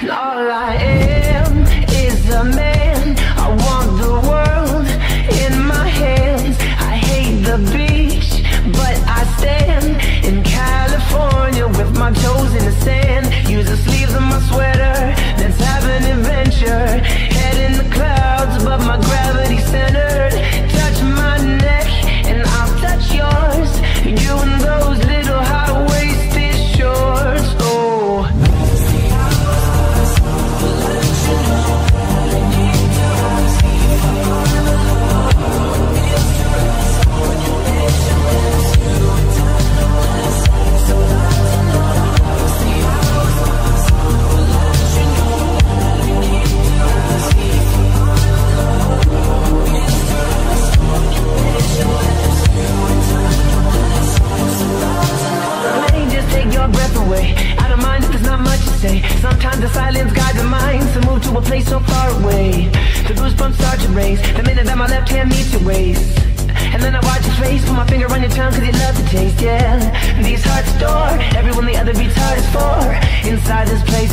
All I am say. Sometimes the silence guides the mind to move to a place so far away. The goosebumps start to raise the minute that my left hand meets your waist. And then I watch your face, put my finger on your tongue cause you love the taste, yeah These hearts adore, everyone the other beats hard is for Inside this place